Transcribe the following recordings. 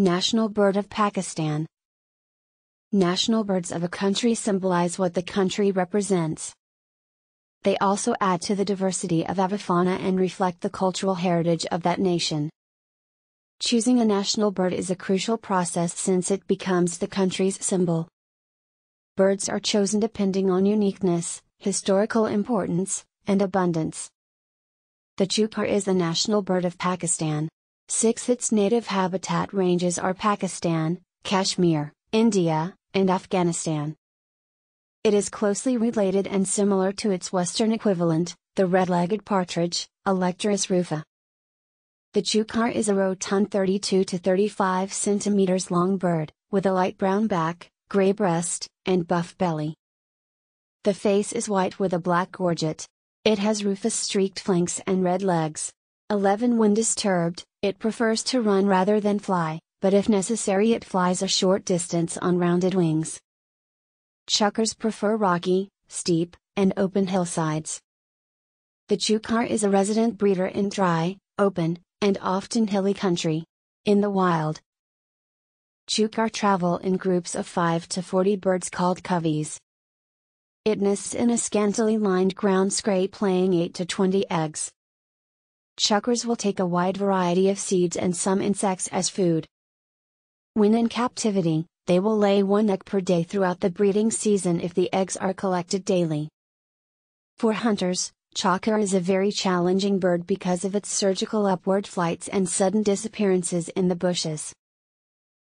National bird of Pakistan. National birds of a country symbolize what the country represents. They also add to the diversity of avifauna and reflect the cultural heritage of that nation. Choosing a national bird is a crucial process since it becomes the country's symbol. Birds are chosen depending on uniqueness, historical importance, and abundance. The chukar is the national bird of Pakistan. Six its native habitat ranges are Pakistan, Kashmir, India, and Afghanistan. It is closely related and similar to its western equivalent, the red-legged partridge, Alectoris rufa. The chukar is a rotund 32 to 35 centimeters long bird, with a light brown back, gray breast, and buff belly. The face is white with a black gorget. It has rufous streaked flanks and red legs. 11 When disturbed, it prefers to run rather than fly but if necessary it flies a short distance on rounded wings. Chukars prefer rocky, steep, and open hillsides. The chukar is a resident breeder in dry, open, and often hilly country. In the wild, chukar travel in groups of 5 to 40 birds called coveys. It nests in a scantily lined ground scrape laying 8 to 20 eggs. Chukars will take a wide variety of seeds and some insects as food. When in captivity, they will lay one egg per day throughout the breeding season if the eggs are collected daily. For hunters, chukar is a very challenging bird because of its surgical upward flights and sudden disappearances in the bushes.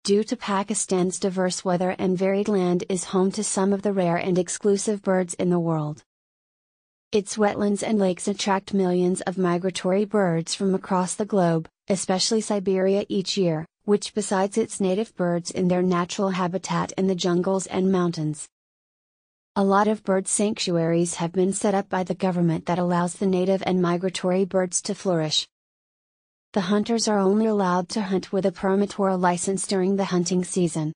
Due to Pakistan's diverse weather and varied land is home to some of the rare and exclusive birds in the world. Its wetlands and lakes attract millions of migratory birds from across the globe, especially Siberia each year which besides its native birds in their natural habitat in the jungles and mountains. A lot of bird sanctuaries have been set up by the government that allows the native and migratory birds to flourish. The hunters are only allowed to hunt with a permit or a license during the hunting season.